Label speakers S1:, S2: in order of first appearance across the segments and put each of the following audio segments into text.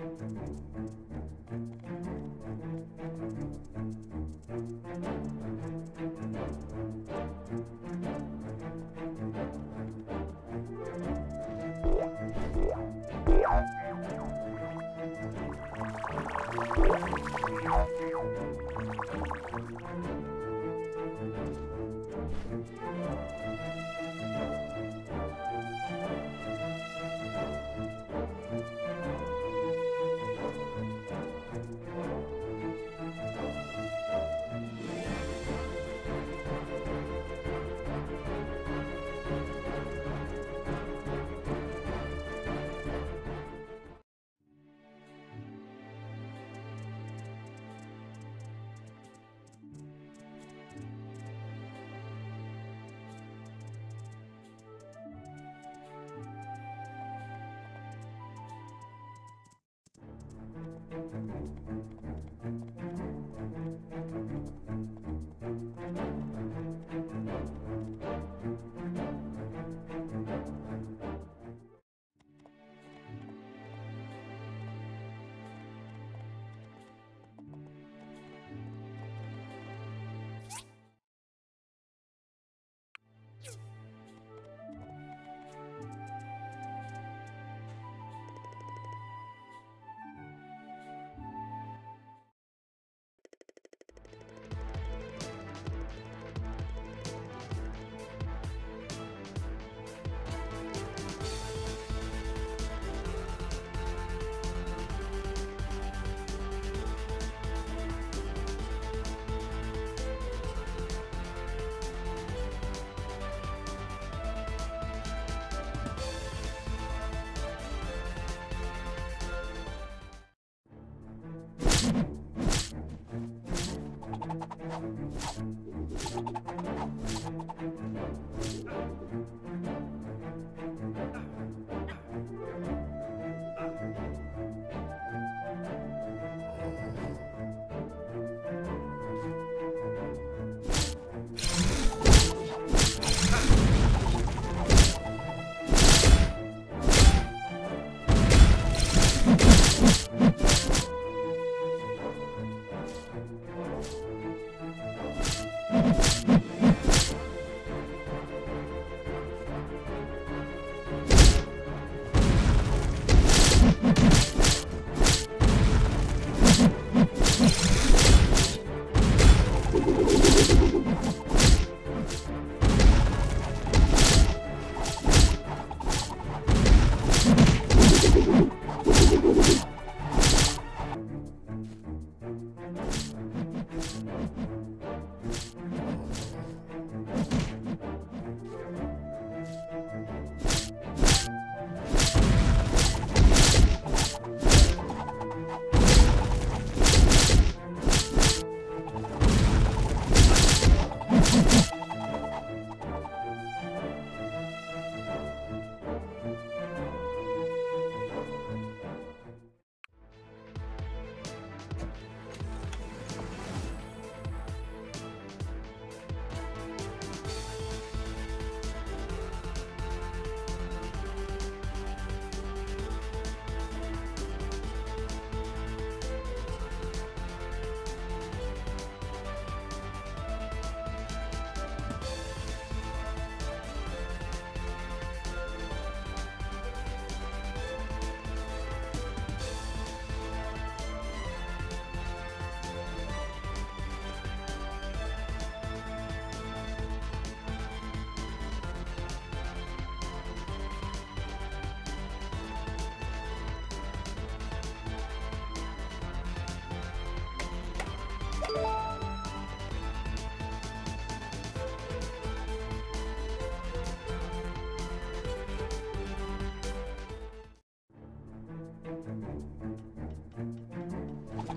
S1: Thank you. Thank you. you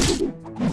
S1: すげえ。